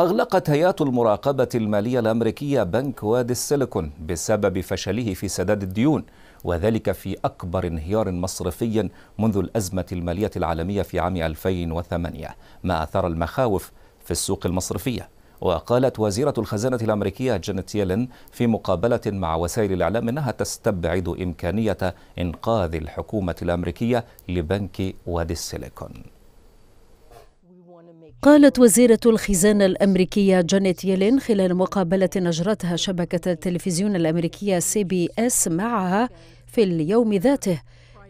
أغلقت هيئات المراقبة المالية الأمريكية بنك وادي السيليكون بسبب فشله في سداد الديون وذلك في أكبر انهيار مصرفي منذ الأزمة المالية العالمية في عام 2008 ما أثار المخاوف في السوق المصرفية. وقالت وزيرة الخزانة الأمريكية جانيت يلين في مقابلة مع وسائل الإعلام أنها تستبعد إمكانية إنقاذ الحكومة الأمريكية لبنك وادي السيليكون. قالت وزيرة الخزانة الأمريكية جانيت يلين خلال مقابلة أجرتها شبكة التلفزيون الأمريكية سي بي إس معها في اليوم ذاته.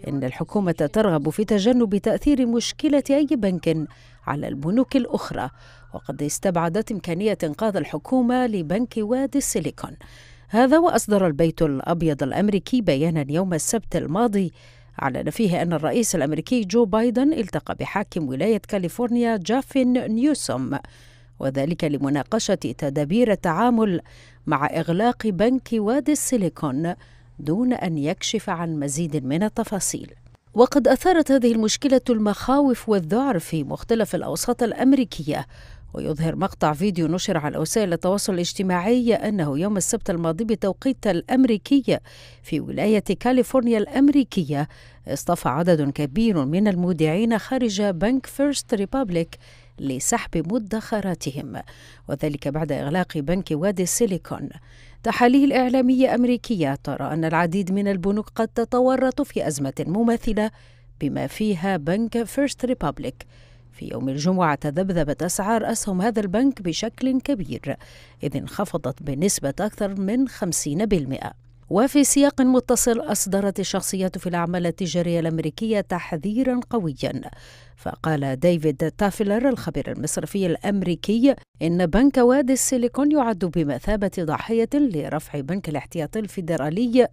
إن الحكومة ترغب في تجنب تأثير مشكلة أي بنك على البنوك الأخرى وقد استبعدت إمكانية إنقاذ الحكومة لبنك وادي السيليكون. هذا وأصدر البيت الأبيض الأمريكي بيانا يوم السبت الماضي أعلن فيه أن الرئيس الأمريكي جو بايدن التقى بحاكم ولاية كاليفورنيا جافين نيوسوم وذلك لمناقشة تدابير التعامل مع إغلاق بنك وادي السيليكون دون أن يكشف عن مزيد من التفاصيل. وقد أثارت هذه المشكلة المخاوف والذعر في مختلف الأوساط الأمريكية ويظهر مقطع فيديو نشر على وسائل التواصل الاجتماعي أنه يوم السبت الماضي بتوقيت الأمريكي في ولاية كاليفورنيا الأمريكية اصطف عدد كبير من المودعين خارج بنك فيرست ريبابليك لسحب مدخراتهم وذلك بعد إغلاق بنك وادي السيليكون تحاليل إعلامية أمريكية ترى أن العديد من البنوك قد تتورط في أزمة مماثلة بما فيها بنك فيرست ريبابليك في يوم الجمعة تذبذبت أسعار أسهم هذا البنك بشكل كبير إذ انخفضت بنسبة أكثر من 50% وفي سياق متصل أصدرت الشخصيات في الأعمال التجارية الأمريكية تحذيرا قويا. فقال ديفيد تافلر الخبير المصرفي الأمريكي إن بنك وادي السيليكون يعد بمثابة ضحية لرفع بنك الاحتياطي الفيدرالي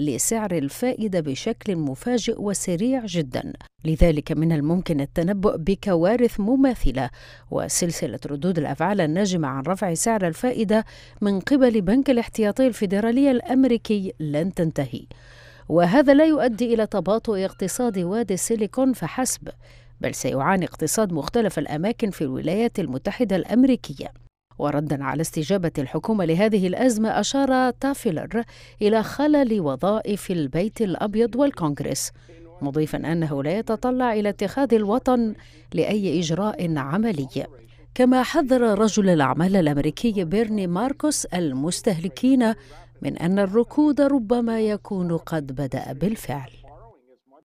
لسعر الفائدة بشكل مفاجئ وسريع جدا. لذلك من الممكن التنبؤ بكوارث مماثلة وسلسلة ردود الأفعال الناجمة عن رفع سعر الفائدة من قبل بنك الاحتياطي الفيدرالي الأمريكي لن تنتهي. وهذا لا يؤدي إلى تباطؤ اقتصاد وادي السيليكون فحسب بل سيعاني اقتصاد مختلف الأماكن في الولايات المتحدة الأمريكية. وردا على استجابة الحكومة لهذه الأزمة أشار تافلر إلى خلل وظائف البيت الأبيض والكونغرس مضيفا أنه لا يتطلع إلى اتخاذ الوطن لأي إجراء عملي. كما حذر رجل الأعمال الأمريكي بيرني ماركوس المستهلكين من أن الركود ربما يكون قد بدأ بالفعل.